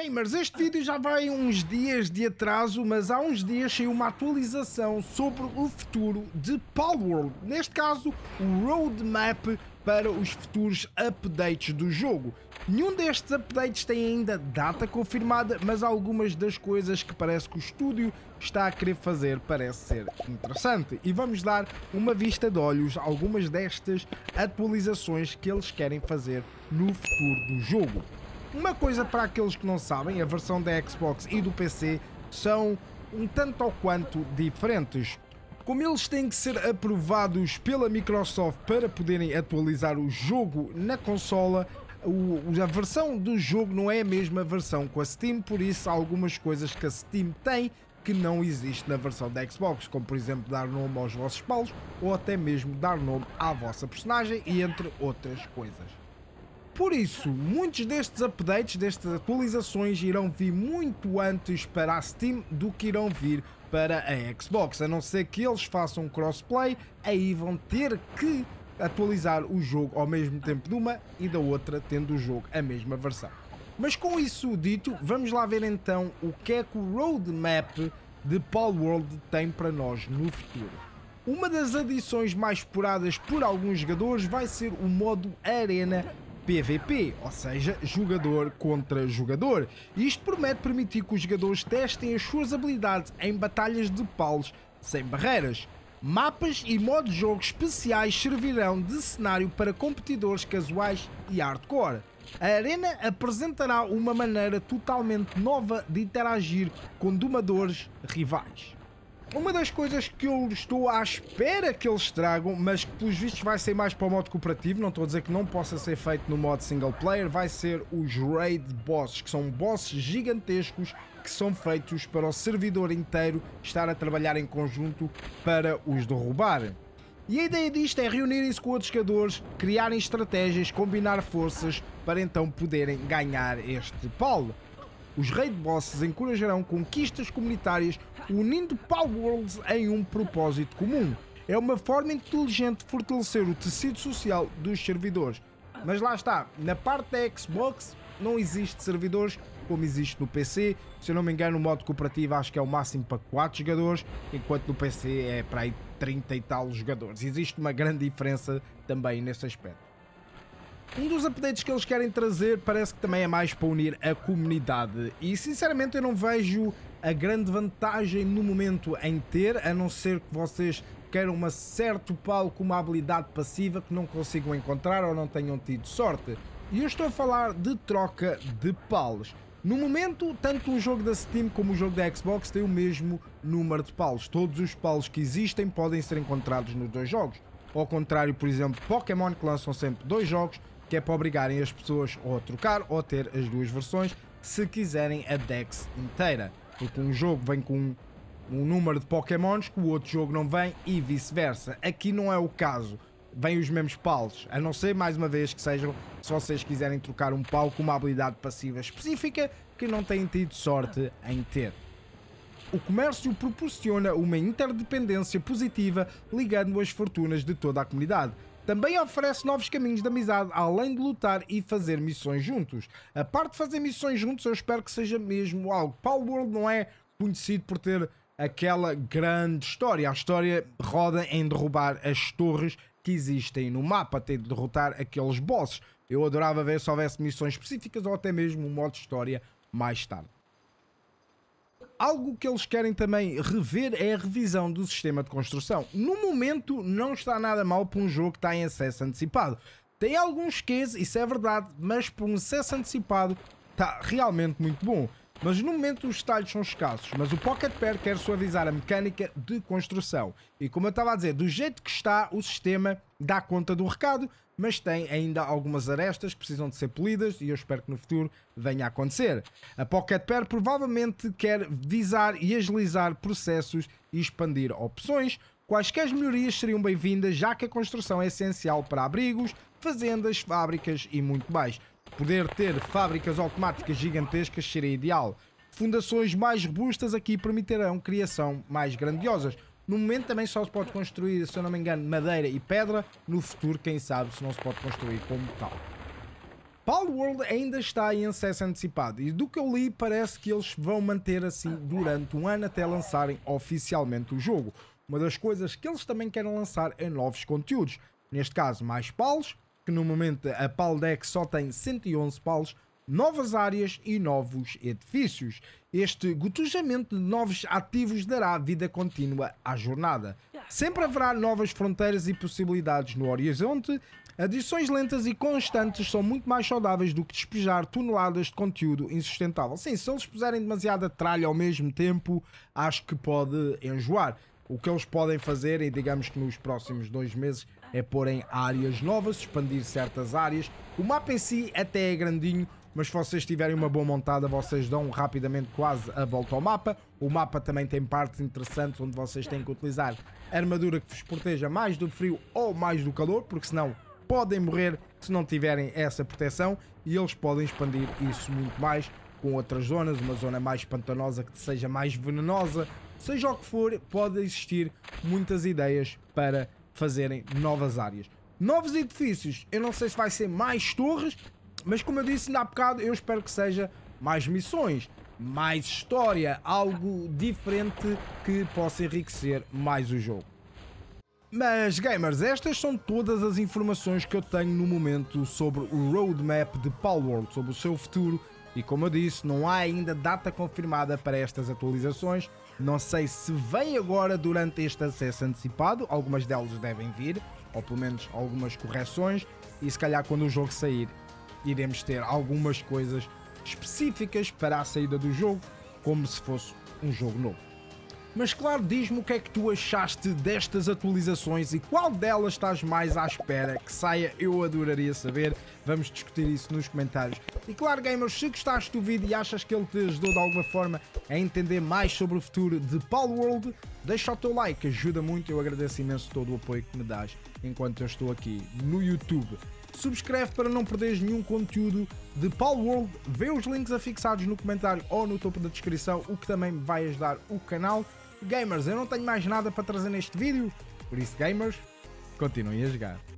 Gamers, este vídeo já vai uns dias de atraso, mas há uns dias saiu uma atualização sobre o futuro de Palworld. Neste caso, o roadmap para os futuros updates do jogo. Nenhum destes updates tem ainda data confirmada, mas algumas das coisas que parece que o estúdio está a querer fazer parece ser interessante. E vamos dar uma vista de olhos a algumas destas atualizações que eles querem fazer no futuro do jogo. Uma coisa para aqueles que não sabem, a versão da Xbox e do PC são um tanto ou quanto diferentes. Como eles têm que ser aprovados pela Microsoft para poderem atualizar o jogo na consola, a versão do jogo não é a mesma versão com a Steam, por isso há algumas coisas que a Steam tem que não existe na versão da Xbox, como por exemplo dar nome aos vossos paus ou até mesmo dar nome à vossa personagem e entre outras coisas. Por isso, muitos destes updates, destas atualizações, irão vir muito antes para a Steam do que irão vir para a Xbox, a não ser que eles façam crossplay, aí vão ter que atualizar o jogo ao mesmo tempo de uma e da outra, tendo o jogo a mesma versão. Mas com isso dito, vamos lá ver então o que é que o roadmap de Palworld tem para nós no futuro. Uma das adições mais esperadas por alguns jogadores vai ser o modo Arena PVP, ou seja, jogador contra jogador. Isto promete permitir que os jogadores testem as suas habilidades em batalhas de paus sem barreiras. Mapas e modos de jogo especiais servirão de cenário para competidores casuais e hardcore. A Arena apresentará uma maneira totalmente nova de interagir com domadores rivais. Uma das coisas que eu estou à espera que eles tragam, mas que pelos vistos vai ser mais para o modo cooperativo, não estou a dizer que não possa ser feito no modo single player, vai ser os Raid Bosses, que são bosses gigantescos que são feitos para o servidor inteiro estar a trabalhar em conjunto para os derrubar. E a ideia disto é reunirem-se com outros jogadores, criarem estratégias, combinar forças para então poderem ganhar este pole. Os raid bosses encorajarão conquistas comunitárias unindo Palworlds em um propósito comum. É uma forma inteligente de fortalecer o tecido social dos servidores. Mas lá está, na parte da Xbox não existe servidores como existe no PC. Se eu não me engano, o modo cooperativo acho que é o máximo para 4 jogadores, enquanto no PC é para aí 30 e tal jogadores. Existe uma grande diferença também nesse aspecto. Um dos updates que eles querem trazer parece que também é mais para unir a comunidade e sinceramente eu não vejo a grande vantagem no momento em ter, a não ser que vocês queiram uma certo pau com uma habilidade passiva que não consigam encontrar ou não tenham tido sorte. E eu estou a falar de troca de paus. No momento, tanto o jogo da Steam como o jogo da Xbox têm o mesmo número de paus. Todos os paus que existem podem ser encontrados nos dois jogos. Ao contrário, por exemplo, Pokémon que lançam sempre dois jogos que é para obrigarem as pessoas ou a trocar ou a ter as duas versões se quiserem a Dex inteira. Porque um jogo vem com um número de Pokémons que o outro jogo não vem e vice-versa. Aqui não é o caso. Vêm os mesmos paus, a não ser mais uma vez que sejam, se vocês quiserem trocar um pau com uma habilidade passiva específica que não têm tido sorte em ter. O comércio proporciona uma interdependência positiva ligando as fortunas de toda a comunidade. Também oferece novos caminhos de amizade, além de lutar e fazer missões juntos. A parte de fazer missões juntos, eu espero que seja mesmo algo. Palworld não é conhecido por ter aquela grande história. A história roda em derrubar as torres que existem no mapa, ter de derrotar aqueles bosses. Eu adorava ver se houvesse missões específicas ou até mesmo um modo história mais tarde. Algo que eles querem também rever é a revisão do sistema de construção. No momento não está nada mal para um jogo que está em acesso antecipado. Tem alguns quês, isso é verdade, mas para um acesso antecipado está realmente muito bom. Mas no momento os detalhes são escassos, mas o Pocket Pair quer suavizar a mecânica de construção. E como eu estava a dizer, do jeito que está, o sistema dá conta do recado, mas tem ainda algumas arestas que precisam de ser polidas e eu espero que no futuro venha a acontecer. A Pocket Pair provavelmente quer visar e agilizar processos e expandir opções. Quaisquer melhorias seriam bem-vindas, já que a construção é essencial para abrigos, fazendas, fábricas e muito mais. Poder ter fábricas automáticas gigantescas seria ideal. Fundações mais robustas aqui permitirão criação mais grandiosas. No momento também só se pode construir, se eu não me engano, madeira e pedra. No futuro, quem sabe, se não se pode construir como tal. Palworld ainda está em acesso antecipado e do que eu li parece que eles vão manter assim durante um ano até lançarem oficialmente o jogo. Uma das coisas que eles também querem lançar é novos conteúdos, neste caso mais palos, que no momento a PAL Deck só tem 111 palos, novas áreas e novos edifícios. Este gotujamento de novos ativos dará vida contínua à jornada. Sempre haverá novas fronteiras e possibilidades no horizonte. Adições lentas e constantes são muito mais saudáveis do que despejar toneladas de conteúdo insustentável. Sim, se eles puserem demasiada tralha ao mesmo tempo, acho que pode enjoar. O que eles podem fazer, e digamos que nos próximos dois meses, é porem áreas novas, expandir certas áreas. O mapa em si até é grandinho, mas se vocês tiverem uma boa montada, vocês dão rapidamente quase a volta ao mapa. O mapa também tem partes interessantes onde vocês têm que utilizar armadura que vos proteja mais do frio ou mais do calor, porque senão podem morrer se não tiverem essa proteção e eles podem expandir isso muito mais com outras zonas, uma zona mais pantanosa que seja mais venenosa, seja o que for, pode existir muitas ideias para fazerem novas áreas. Novos edifícios, eu não sei se vai ser mais torres, mas como eu disse há bocado, eu espero que seja mais missões, mais história, algo diferente que possa enriquecer mais o jogo. Mas gamers, estas são todas as informações que eu tenho no momento sobre o roadmap de Palworld, sobre o seu futuro e como eu disse, não há ainda data confirmada para estas atualizações, não sei se vem agora durante este acesso antecipado, algumas delas devem vir, ou pelo menos algumas correções, e se calhar quando o jogo sair iremos ter algumas coisas específicas para a saída do jogo, como se fosse um jogo novo. Mas claro, diz-me o que é que tu achaste destas atualizações e qual delas estás mais à espera que saia, eu adoraria saber. Vamos discutir isso nos comentários. E claro, gamers, se gostaste do vídeo e achas que ele te ajudou de alguma forma a entender mais sobre o futuro de Palworld, deixa o teu like, ajuda muito, eu agradeço imenso todo o apoio que me dás enquanto eu estou aqui no YouTube. Subscreve para não perderes nenhum conteúdo de Palworld, vê os links afixados no comentário ou no topo da descrição, o que também vai ajudar o canal. Gamers, eu não tenho mais nada para trazer neste vídeo, por isso gamers, continuem a jogar.